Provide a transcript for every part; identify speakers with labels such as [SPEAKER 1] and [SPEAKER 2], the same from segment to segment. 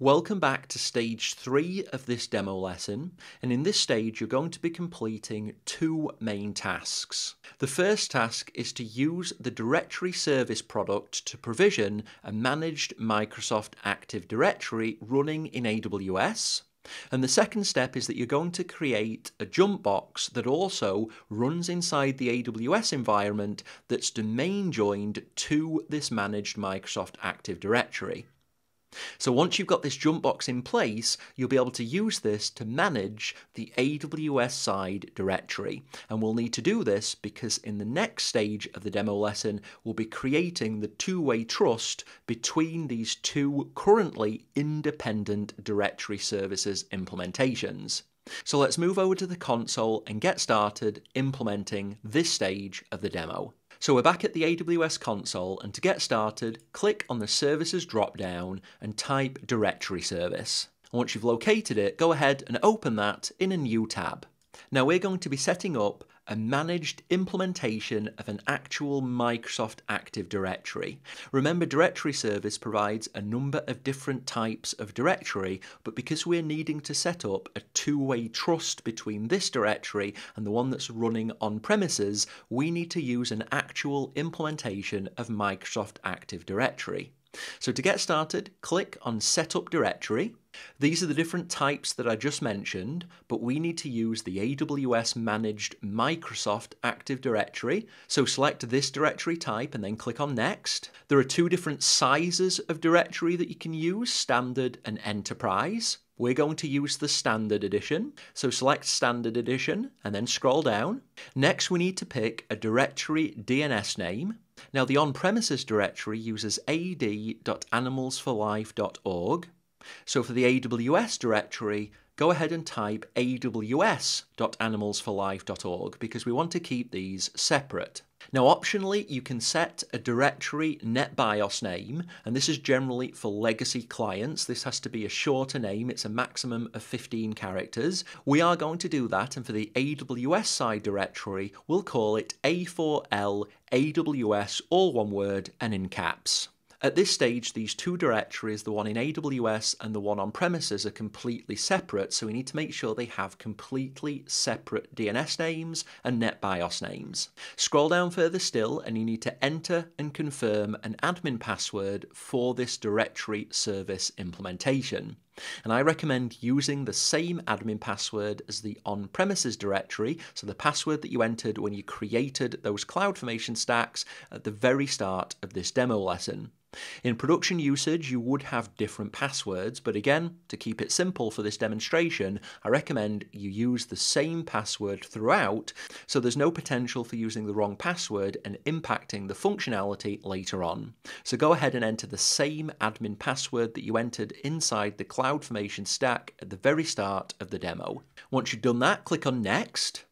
[SPEAKER 1] Welcome back to stage three of this demo lesson, and in this stage you're going to be completing two main tasks. The first task is to use the Directory Service product to provision a managed Microsoft Active Directory running in AWS. And the second step is that you're going to create a jump box that also runs inside the AWS environment that's domain joined to this managed Microsoft Active Directory. So once you've got this jump box in place, you'll be able to use this to manage the AWS side directory. And we'll need to do this because in the next stage of the demo lesson, we'll be creating the two-way trust between these two currently independent directory services implementations. So let's move over to the console and get started implementing this stage of the demo. So we're back at the AWS console and to get started, click on the Services drop-down and type Directory Service. once you've located it, go ahead and open that in a new tab. Now we're going to be setting up a managed implementation of an actual Microsoft Active Directory. Remember, Directory Service provides a number of different types of directory, but because we're needing to set up a two-way trust between this directory and the one that's running on premises, we need to use an actual implementation of Microsoft Active Directory. So to get started, click on Setup Directory. These are the different types that I just mentioned, but we need to use the AWS managed Microsoft Active Directory. So select this directory type and then click on Next. There are two different sizes of directory that you can use, Standard and Enterprise. We're going to use the Standard Edition, so select Standard Edition and then scroll down. Next we need to pick a directory DNS name. Now the on-premises directory uses ad.animalsforlife.org. So for the AWS directory, go ahead and type aws.animalsforlife.org because we want to keep these separate. Now optionally you can set a directory NetBIOS name and this is generally for legacy clients. This has to be a shorter name, it's a maximum of 15 characters. We are going to do that and for the AWS side directory we'll call it A4L AWS all one word and in caps. At this stage, these two directories, the one in AWS and the one on premises, are completely separate, so we need to make sure they have completely separate DNS names and NetBIOS names. Scroll down further still, and you need to enter and confirm an admin password for this directory service implementation. And I recommend using the same admin password as the on premises directory, so the password that you entered when you created those CloudFormation stacks at the very start of this demo lesson. In production usage, you would have different passwords, but again, to keep it simple for this demonstration, I recommend you use the same password throughout, so there's no potential for using the wrong password and impacting the functionality later on. So go ahead and enter the same admin password that you entered inside the CloudFormation stack at the very start of the demo. Once you've done that, click on Next.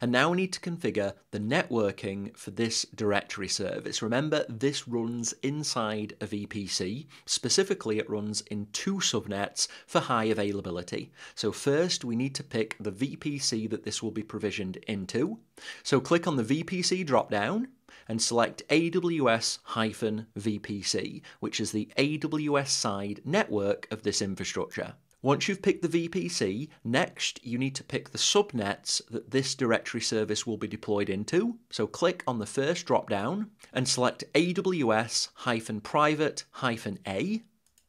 [SPEAKER 1] And now we need to configure the networking for this directory service. Remember, this runs inside a VPC. Specifically, it runs in two subnets for high availability. So first, we need to pick the VPC that this will be provisioned into. So click on the VPC dropdown and select AWS-VPC, which is the AWS side network of this infrastructure. Once you've picked the VPC, next you need to pick the subnets that this directory service will be deployed into. So click on the first drop-down and select AWS-private-A.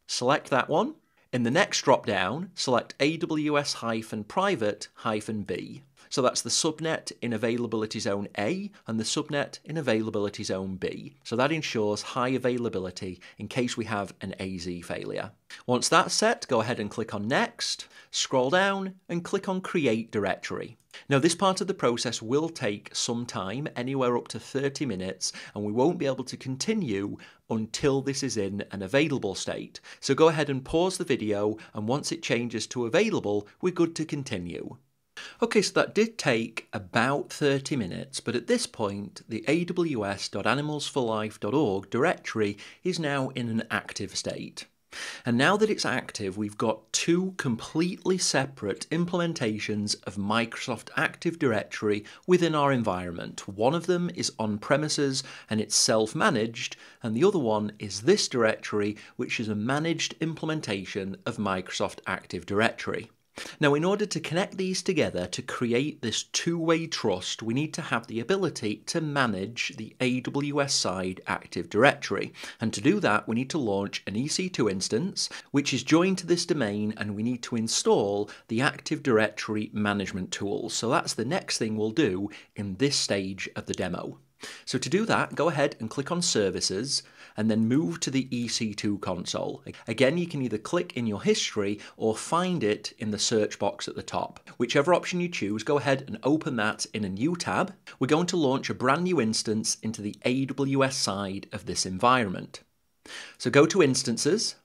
[SPEAKER 1] Select that one. In the next drop-down, select AWS-private-B. So that's the subnet in availability zone A and the subnet in availability zone B. So that ensures high availability in case we have an AZ failure. Once that's set, go ahead and click on Next, scroll down and click on Create Directory. Now this part of the process will take some time, anywhere up to 30 minutes, and we won't be able to continue until this is in an available state. So go ahead and pause the video, and once it changes to available, we're good to continue. Okay, so that did take about 30 minutes, but at this point, the aws.animalsforlife.org directory is now in an active state. And now that it's active, we've got two completely separate implementations of Microsoft Active Directory within our environment. One of them is on premises and it's self managed, and the other one is this directory, which is a managed implementation of Microsoft Active Directory. Now, in order to connect these together to create this two way trust, we need to have the ability to manage the AWS side Active Directory. And to do that, we need to launch an EC2 instance, which is joined to this domain, and we need to install the Active Directory management tools. So that's the next thing we'll do in this stage of the demo. So to do that, go ahead and click on Services and then move to the EC2 console. Again, you can either click in your history or find it in the search box at the top. Whichever option you choose, go ahead and open that in a new tab. We're going to launch a brand new instance into the AWS side of this environment. So go to Instances,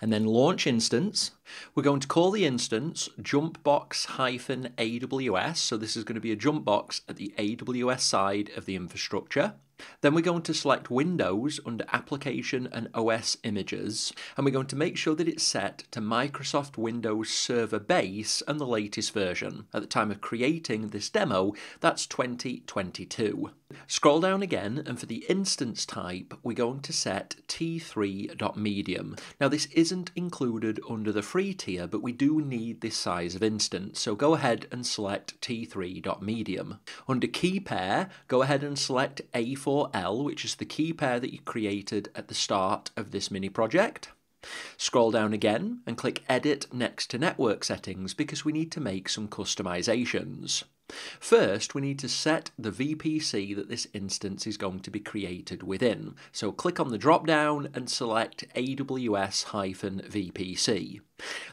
[SPEAKER 1] and then launch instance. We're going to call the instance jumpbox-aws. So this is going to be a jump box at the AWS side of the infrastructure. Then we're going to select Windows under Application and OS Images, and we're going to make sure that it's set to Microsoft Windows Server Base and the latest version. At the time of creating this demo, that's 2022. Scroll down again, and for the instance type, we're going to set t3.medium. Now, this isn't included under the free tier, but we do need this size of instance, so go ahead and select t3.medium. Under key pair, go ahead and select A4L, which is the key pair that you created at the start of this mini project. Scroll down again and click Edit next to Network Settings because we need to make some customizations. First, we need to set the VPC that this instance is going to be created within. So click on the drop down and select AWS-VPC.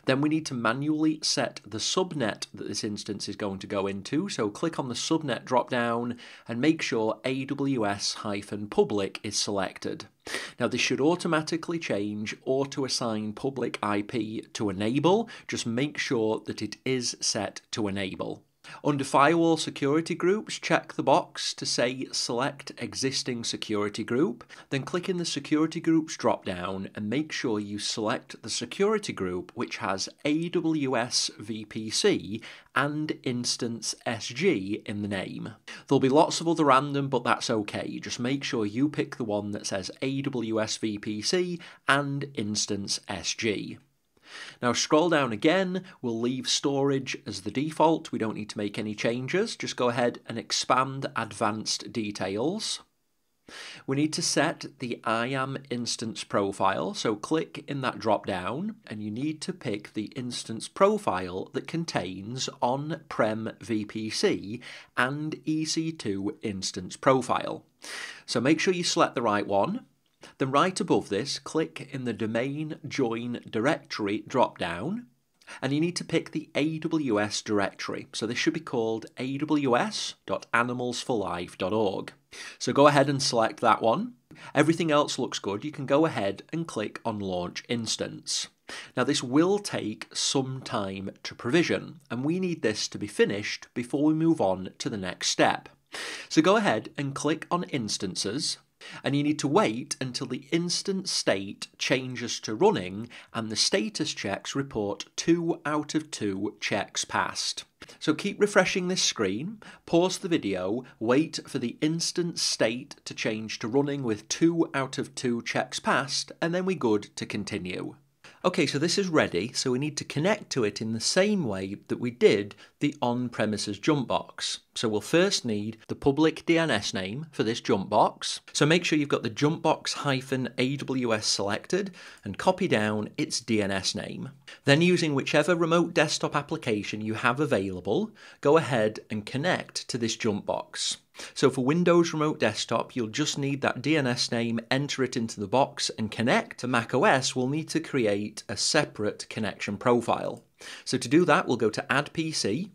[SPEAKER 1] Then we need to manually set the subnet that this instance is going to go into. So click on the subnet drop down and make sure AWS-public is selected. Now this should automatically change auto assign public IP to enable. Just make sure that it is set to enable. Under Firewall Security Groups, check the box to say Select Existing Security Group, then click in the Security Groups drop-down and make sure you select the security group which has AWS VPC and Instance SG in the name. There'll be lots of other random, but that's okay. Just make sure you pick the one that says AWS VPC and Instance SG. Now scroll down again, we'll leave storage as the default, we don't need to make any changes, just go ahead and expand advanced details. We need to set the IAM instance profile, so click in that drop down and you need to pick the instance profile that contains on-prem VPC and EC2 instance profile. So make sure you select the right one. Then right above this, click in the Domain Join Directory drop-down, and you need to pick the AWS directory. So this should be called aws.animalsforlife.org. So go ahead and select that one. Everything else looks good. You can go ahead and click on Launch Instance. Now this will take some time to provision, and we need this to be finished before we move on to the next step. So go ahead and click on Instances, and you need to wait until the instant state changes to running and the status checks report 2 out of 2 checks passed. So keep refreshing this screen, pause the video, wait for the instant state to change to running with 2 out of 2 checks passed, and then we're good to continue. Okay, so this is ready, so we need to connect to it in the same way that we did the on-premises jump box. So we'll first need the public DNS name for this jump box. So make sure you've got the jump box-AWS selected and copy down its DNS name. Then using whichever remote desktop application you have available, go ahead and connect to this jump box. So for Windows Remote Desktop, you'll just need that DNS name, enter it into the box and connect. To macOS, we'll need to create a separate connection profile. So to do that, we'll go to Add PC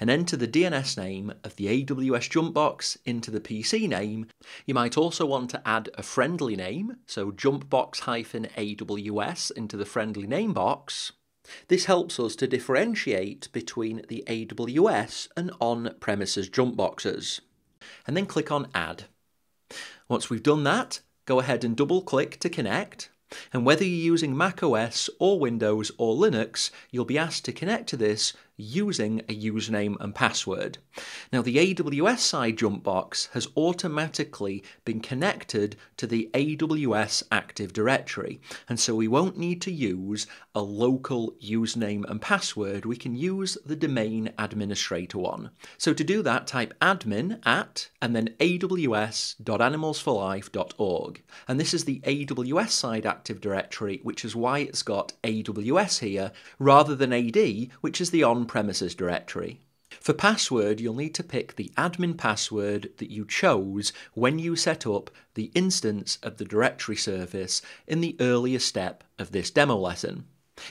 [SPEAKER 1] and enter the DNS name of the AWS jump box into the PC name. You might also want to add a friendly name, so jumpbox-aws into the friendly name box. This helps us to differentiate between the AWS and on-premises jump boxes and then click on Add. Once we've done that, go ahead and double click to connect. And whether you're using macOS or Windows or Linux, you'll be asked to connect to this using a username and password. Now, the AWS side jump box has automatically been connected to the AWS Active Directory, and so we won't need to use a local username and password. We can use the domain administrator one. So to do that, type admin at and then aws.animalsforlife.org. And this is the AWS side Active Directory, which is why it's got AWS here rather than AD, which is the on premises directory. For password, you'll need to pick the admin password that you chose when you set up the instance of the directory service in the earlier step of this demo lesson.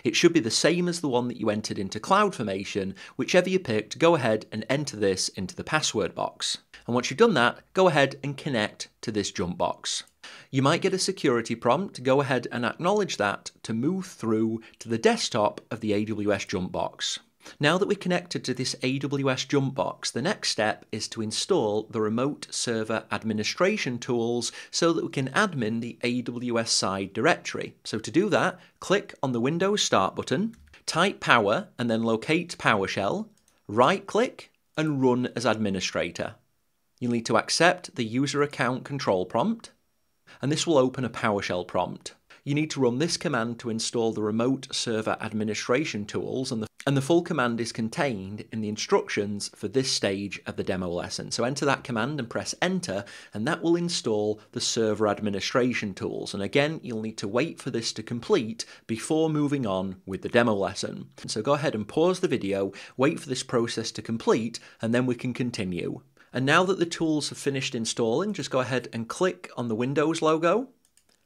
[SPEAKER 1] It should be the same as the one that you entered into CloudFormation. Whichever you picked, go ahead and enter this into the password box. And once you've done that, go ahead and connect to this jump box. You might get a security prompt, go ahead and acknowledge that to move through to the desktop of the AWS jump box. Now that we're connected to this AWS jump box, the next step is to install the remote server administration tools so that we can admin the AWS side directory. So to do that, click on the Windows Start button, type power and then locate PowerShell, right click and run as administrator. You'll need to accept the user account control prompt and this will open a PowerShell prompt you need to run this command to install the remote server administration tools and the, and the full command is contained in the instructions for this stage of the demo lesson. So enter that command and press enter and that will install the server administration tools. And again, you'll need to wait for this to complete before moving on with the demo lesson. So go ahead and pause the video, wait for this process to complete and then we can continue. And now that the tools have finished installing, just go ahead and click on the Windows logo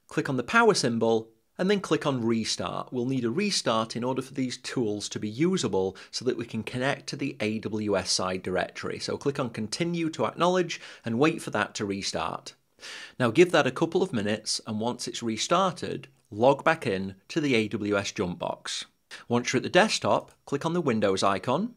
[SPEAKER 1] click on the power symbol, and then click on Restart. We'll need a restart in order for these tools to be usable so that we can connect to the AWS side directory. So click on Continue to acknowledge and wait for that to restart. Now give that a couple of minutes and once it's restarted, log back in to the AWS jump box. Once you're at the desktop, click on the Windows icon,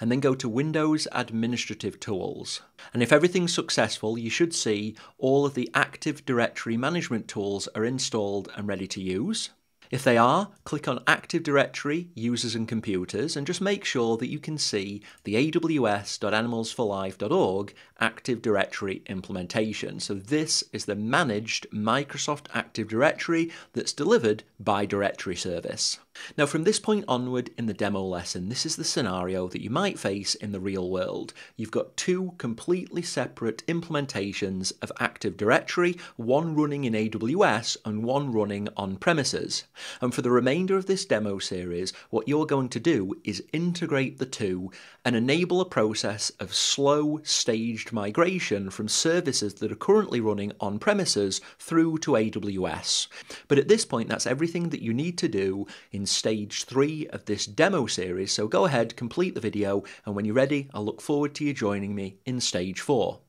[SPEAKER 1] and then go to Windows Administrative Tools. And if everything's successful, you should see all of the Active Directory management tools are installed and ready to use. If they are, click on Active Directory, Users and Computers, and just make sure that you can see the aws.animalsforlife.org Active Directory implementation. So this is the managed Microsoft Active Directory that's delivered by Directory Service. Now from this point onward in the demo lesson, this is the scenario that you might face in the real world. You've got two completely separate implementations of Active Directory, one running in AWS and one running on premises. And for the remainder of this demo series, what you're going to do is integrate the two and enable a process of slow, staged migration from services that are currently running on premises through to AWS. But at this point, that's everything that you need to do in stage three of this demo series. So go ahead, complete the video, and when you're ready, I'll look forward to you joining me in stage four.